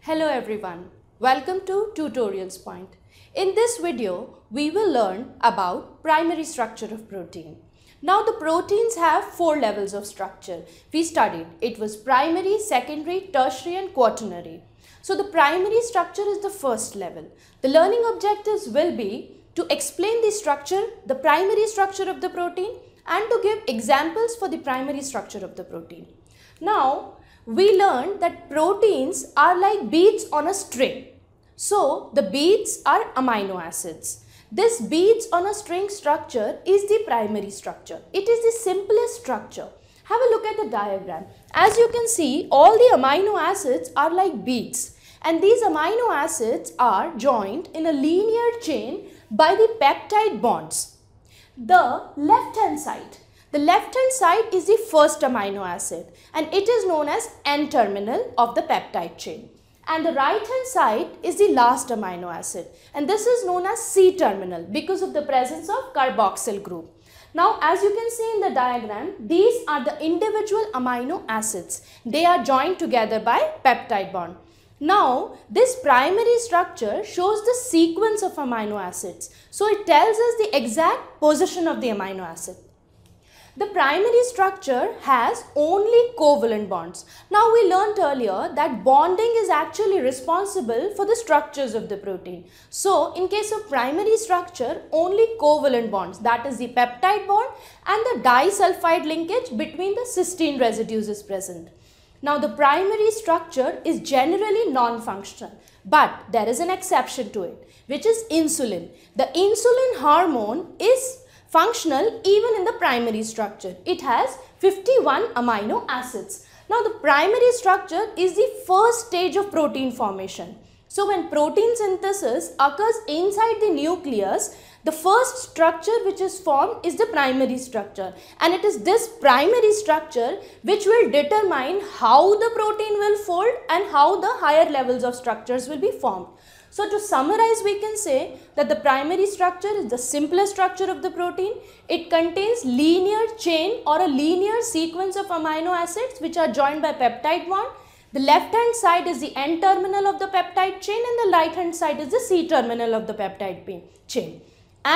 Hello everyone, welcome to Tutorials Point. In this video, we will learn about primary structure of protein. Now the proteins have four levels of structure. We studied it was primary, secondary, tertiary and quaternary. So the primary structure is the first level. The learning objectives will be to explain the structure, the primary structure of the protein and to give examples for the primary structure of the protein. Now we learned that proteins are like beads on a string. So the beads are amino acids. This beads on a string structure is the primary structure. It is the simplest structure. Have a look at the diagram. As you can see, all the amino acids are like beads and these amino acids are joined in a linear chain by the peptide bonds. The left hand side. The left hand side is the first amino acid and it is known as N-terminal of the peptide chain and the right hand side is the last amino acid and this is known as C terminal because of the presence of carboxyl group. Now as you can see in the diagram, these are the individual amino acids. They are joined together by peptide bond. Now this primary structure shows the sequence of amino acids. So it tells us the exact position of the amino acid. The primary structure has only covalent bonds. Now we learnt earlier that bonding is actually responsible for the structures of the protein. So in case of primary structure, only covalent bonds that is the peptide bond and the disulfide linkage between the cysteine residues is present. Now the primary structure is generally non-functional but there is an exception to it which is insulin. The insulin hormone is functional even in the primary structure. It has 51 amino acids. Now the primary structure is the first stage of protein formation. So when protein synthesis occurs inside the nucleus, the first structure which is formed is the primary structure and it is this primary structure which will determine how the protein will fold and how the higher levels of structures will be formed. So to summarize we can say that the primary structure is the simplest structure of the protein. It contains linear chain or a linear sequence of amino acids which are joined by peptide bond. The left hand side is the N terminal of the peptide chain and the right hand side is the C terminal of the peptide chain.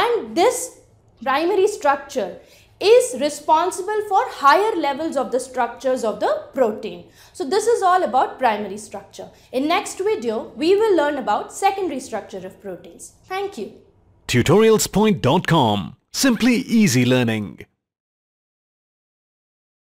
And this primary structure is responsible for higher levels of the structures of the protein. So this is all about primary structure. In next video, we will learn about secondary structure of proteins. Thank you. Tutorialspoint.com. Simply easy learning.